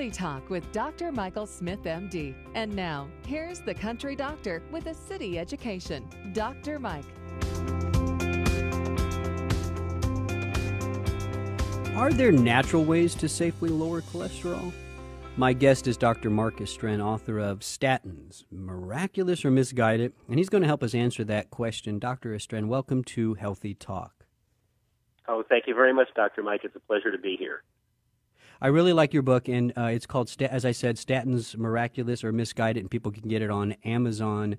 Healthy Talk with Dr. Michael Smith, MD. And now, here's the country doctor with a city education, Dr. Mike. Are there natural ways to safely lower cholesterol? My guest is Dr. Mark Estren, author of Statins, Miraculous or Misguided, and he's going to help us answer that question. Dr. Estren, welcome to Healthy Talk. Oh, thank you very much, Dr. Mike. It's a pleasure to be here. I really like your book, and uh, it's called, as I said, Statins Miraculous or Misguided, and people can get it on Amazon.com.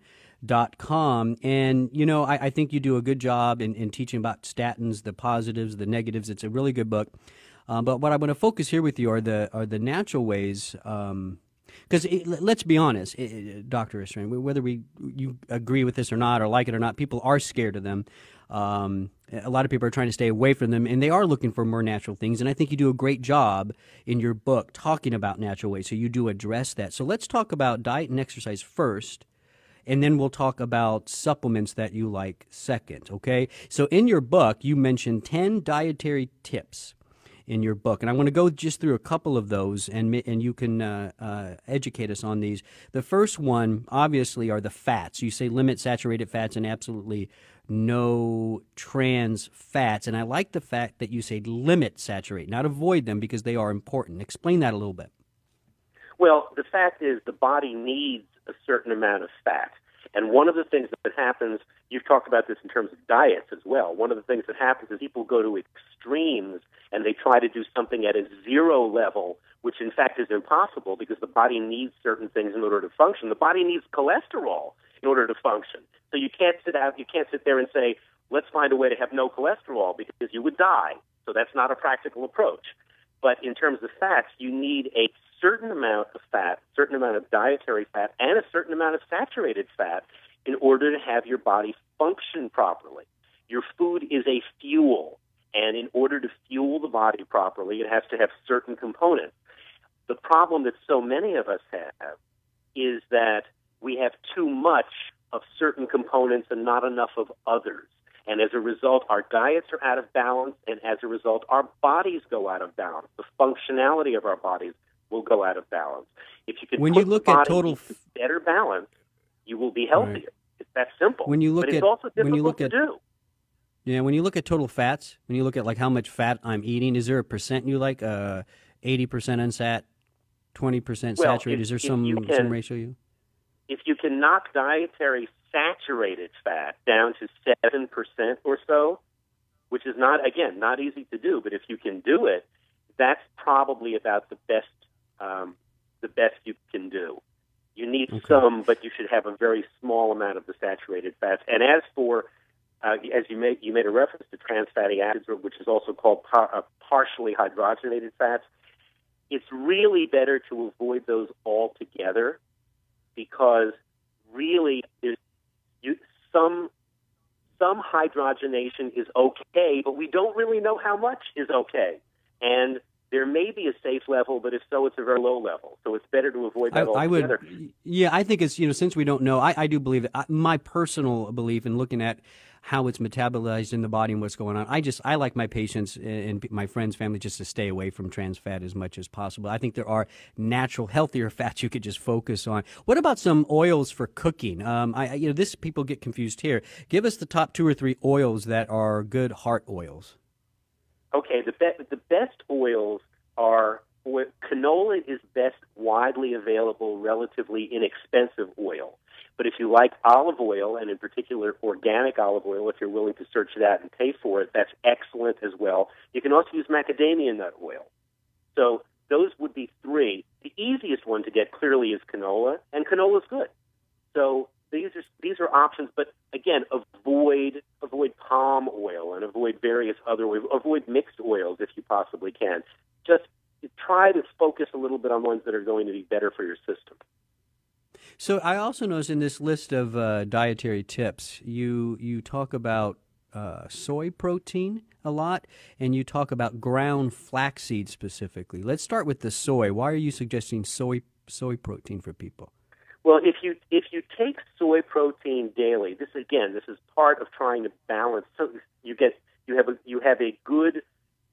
And, you know, I, I think you do a good job in, in, teaching about statins, the positives, the negatives. It's a really good book. Um, but what I want to focus here with you are the, are the natural ways. Um, because let's be honest, Doctor Estren, whether we you agree with this or not, or like it or not, people are scared of them. Um, a lot of people are trying to stay away from them, and they are looking for more natural things. And I think you do a great job in your book talking about natural ways. So you do address that. So let's talk about diet and exercise first, and then we'll talk about supplements that you like second. Okay. So in your book, you mentioned ten dietary tips in your book, and I want to go just through a couple of those, and and you can uh, uh, educate us on these. The first one, obviously, are the fats. You say limit saturated fats and absolutely no trans fats. And I like the fact that you say limit saturate, not avoid them because they are important. Explain that a little bit. Well, the fact is the body needs a certain amount of fat. And one of the things that happens, you've talked about this in terms of diets as well. One of the things that happens is people go to extremes and they try to do something at a zero level, which in fact is impossible because the body needs certain things in order to function. The body needs cholesterol in order to function. So you can't sit out, you can't sit there and say, let's find a way to have no cholesterol because you would die. So that's not a practical approach. But in terms of fats, you need a certain amount of fat, certain amount of dietary fat, and a certain amount of saturated fat in order to have your body function properly. Your food is a fuel, and in order to fuel the body properly, it has to have certain components. The problem that so many of us have is that we have too much of certain components and not enough of others. And as a result, our diets are out of balance, and as a result, our bodies go out of balance. The functionality of our bodies will go out of balance. If you can when you look at total f- better balance, you will be healthier. Right. It's that simple. When you look but at when you look at do. Yeah, when you look at total fats, when you look at like how much fat I'm eating, is there a percent you like? Uh, eighty percent unsat, twenty percent well, saturated. If, is there some can, some ratio you? If you can knock dietary saturated fat down to 7% or so, which is not, again, not easy to do, but if you can do it, that's probably about the best, um, the best you can do. You need okay. some, but you should have a very small amount of the saturated fats. And as for, uh, as you made, you made a reference to trans fatty acids, which is also called par- uh, partially hydrogenated fats. It's really better to avoid those altogether because really there's you, some some hydrogenation is okay, but we don't really know how much is okay. And there may be a safe level, but if so, it's a very low level. So it's better to avoid that I, altogether. I would, yeah, I think it's you know since we don't know, I, I do believe that my personal belief in looking at how it's metabolized in the body and what's going on. I just I like my patients and my friends, family just to stay away from trans fat as much as possible. I think there are natural, healthier fats you could just focus on. What about some oils for cooking? Um, I you know this people get confused here. Give us the top two or three oils that are good heart oils. Okay, the be- the best oils are canola is best widely available, relatively inexpensive oil. But if you like olive oil, and in particular organic olive oil, if you're willing to search that and pay for it, that's excellent as well. You can also use macadamia nut oil. So those would be three. The easiest one to get clearly is canola, and canola is good. So these are these are options, but again, avoid avoid palm oil and avoid various other oils. Avoid mixed oils if you possibly can. Just try to focus a little bit on ones that are going to be better for your system. So I also noticed in this list of uh, dietary tips, you you talk about uh, soy protein a lot, and you talk about ground flaxseed specifically. Let's start with the soy. Why are you suggesting soy soy protein for people? Well, if you if you take soy protein daily, this again, this is part of trying to balance. So you get you have a you have a good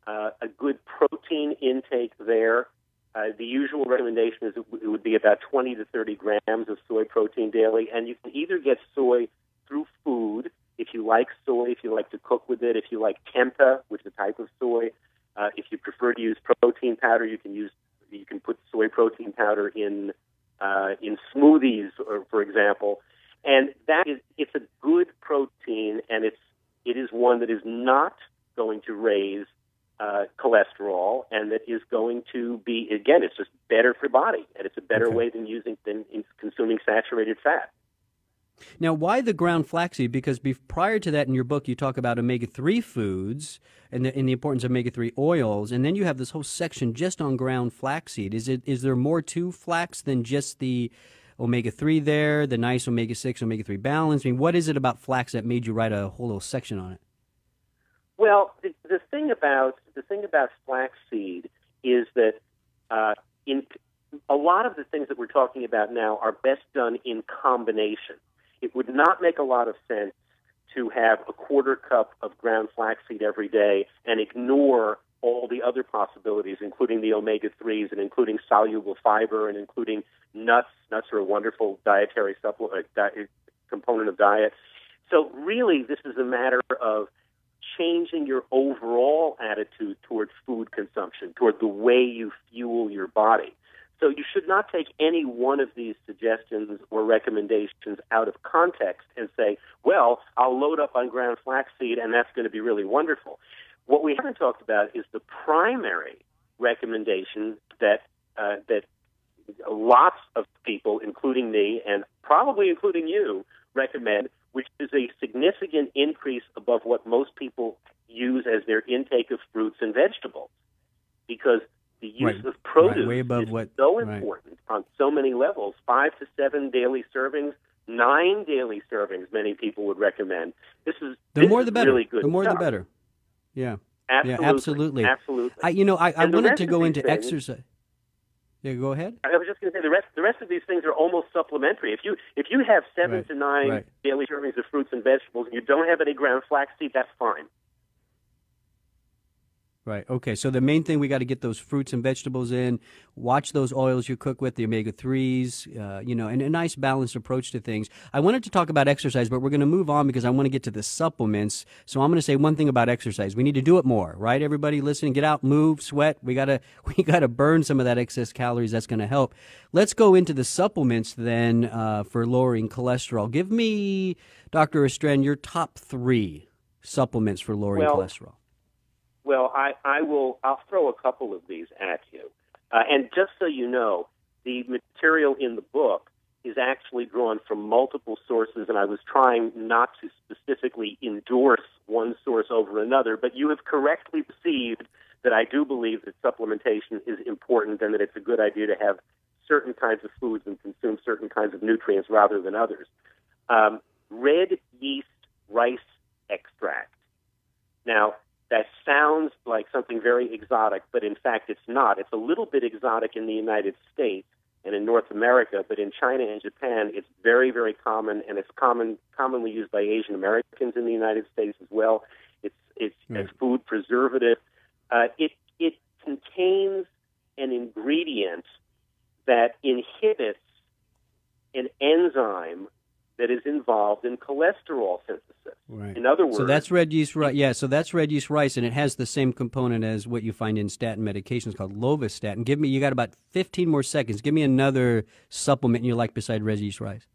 uh, a good protein intake there Uh, the usual recommendation is it would be about 20 to 30 grams of soy protein daily, and you can either get soy through food if you like soy, if you like to cook with it, if you like tempeh, which is a type of soy. Uh, if you prefer to use protein powder, you can use you can put soy protein powder in uh, in smoothies, or, for example, and that is it's a good protein, and it's it is one that is not going to raise uh, cholesterol, and that is going to be again, it's just better for body, and it's a better okay. way than using than consuming saturated fat. Now, why the ground flaxseed? Because be- prior to that, in your book, you talk about omega three foods and the, and the importance of omega three oils, and then you have this whole section just on ground flaxseed. Is it is there more to flax than just the omega three there, the nice omega six, omega three balance? I mean, what is it about flax that made you write a whole little section on it? Well, the, the thing about the thing about flaxseed is that uh, in a lot of the things that we're talking about now are best done in combination. It would not make a lot of sense to have a quarter cup of ground flaxseed every day and ignore all the other possibilities, including the omega 3s and including soluble fiber and including nuts. Nuts are a wonderful dietary supplement, uh, component of diet. So, really, this is a matter of changing your overall attitude toward food consumption, toward the way you fuel your body. So you should not take any one of these suggestions or recommendations out of context and say, well, I'll load up on ground flaxseed and that's going to be really wonderful. What we haven't talked about is the primary recommendation that uh, that lots of people, including me and probably including you, recommend, which is a significant increase above what most people use as their intake of fruits and vegetables. Because the use right. of produce right. Way above is what, so important right. on so many levels. Five to seven daily servings, nine daily servings. Many people would recommend. This is the this more the better. Really good the more stuff. the better. Yeah. Absolutely. Yeah, absolutely. Absolutely. I, you know, I, I wanted to go into things, exercise. Yeah, go ahead. I was just going to say the rest. The rest of these things are almost supplementary. If you if you have seven right. to nine right. daily servings of fruits and vegetables, and you don't have any ground flaxseed, that's fine. Right. Okay. So the main thing we got to get those fruits and vegetables in. Watch those oils you cook with, the omega threes. Uh, you know, and a nice balanced approach to things. I wanted to talk about exercise, but we're going to move on because I want to get to the supplements. So I'm going to say one thing about exercise. We need to do it more. Right. Everybody, listening, get out, move, sweat. We gotta we gotta burn some of that excess calories. That's going to help. Let's go into the supplements then uh, for lowering cholesterol. Give me, Dr. Estren, your top three supplements for lowering well, cholesterol. Well, I, I will. I'll throw a couple of these at you, uh, and just so you know, the material in the book is actually drawn from multiple sources, and I was trying not to specifically endorse one source over another. But you have correctly perceived that I do believe that supplementation is important, and that it's a good idea to have certain kinds of foods and consume certain kinds of nutrients rather than others. Um, red yeast rice extract. Now, that sounds like something very exotic, but in fact it's not. It's a little bit exotic in the United States and in North America, but in China and Japan it's very, very common and it's common commonly used by Asian Americans in the United States as well. It's it's right. a food preservative. Uh, it it contains an ingredient that inhibits an enzyme that is involved in cholesterol synthesis. Right. In other words, so that's red yeast rice. Yeah, so that's red yeast rice, and it has the same component as what you find in statin medications called lovastatin. Give me, you got about 15 more seconds. Give me another supplement you like beside red yeast rice.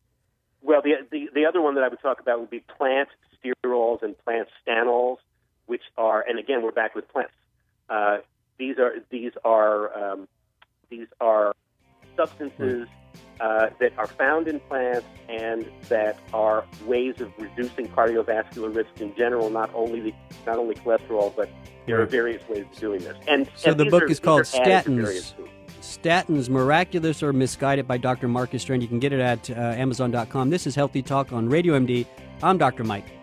Well, the, the the other one that I would talk about would be plant sterols and plant stanols, which are, and again, we're back with plants. Uh, these are these are um, these are substances uh, that are found in plants and that are ways of reducing cardiovascular risk in general, not only the, not only cholesterol, but there are various ways of doing this. And so and the book are, is called Statins. Statins, Miraculous or Misguided by Dr. Mark Estren. You can get it at uh, Amazon.com. This is Healthy Talk on Radio MD. I'm Dr. Mike.